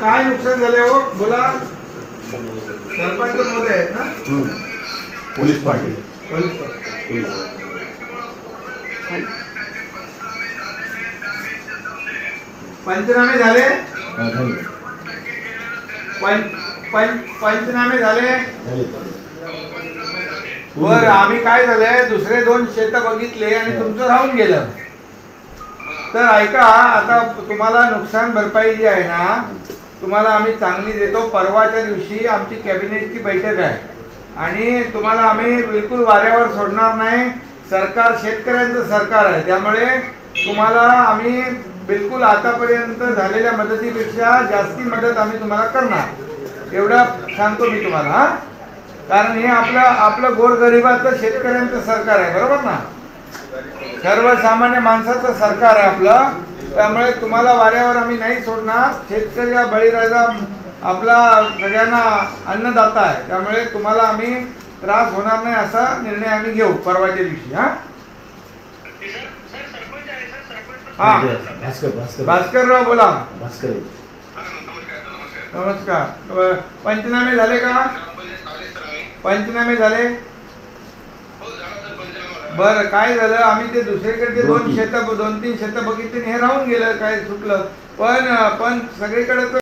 काय नुकसान झाले हो बोला. सरपंच मोठे आहेत ना? पोलीस पाटील. पोलीस पंचनामे झाले? पंच पंच पंचनामे झाले? बर आम्ही काय झालंय? दुसरे दोन शेत बघितले आणि तुमचं राहून गेलं. तर ऐका आता तुम्हाला नुकसान भरपाई जी आहे ना तुम्हाला आम्ही चांगली देतो. परवाच्या दिवशी आमची कॅबिनेटची बैठक आहे. आणि तुम्हाला आम्ही बिलकुल वाऱ्यावर सोडणार नाही. सरकार शेतकऱ्यांचं सरकार आहे. त्यामुळे तुम्हाला आम्ही बिलकुल आतापर्यंत झालेल्या मदतीपेक्षा जास्ती मदत आम्ही तुम्हाला करणार. एवढं सांगतो मी तुम्हाला हा. कारण हे आपलं आपलं गोरगरिबाचं शेतकऱ्यांचं सरकार आहे. बरोबर ना? सर्वसामान्य माणसाचं सरकार आहे आपलं. त्यामुळे तुम्हाला वाऱ्यावर आम्ही नाही सोडणार. शेतकरी हा बळीराजा आपला सगळ्यांना अन्नदाता आहे. त्यामुळे तुम्हाला आम्ही त्रास होणार नाही असा निर्णय आम्ही घेऊ परवाच्या दिवशी हा? हा. भास्कर भास्कर. भास्करराव बोला. भास्कर. नमस्कार. पंचनामे झाले का? पंचनामे झाले. बरं काय झालं? आम्ही ते दुसरीकडे दोन शेत दोन तीन शेत बघितली हे राहून गेलं काय सुटलं. पण पण सगळीकडे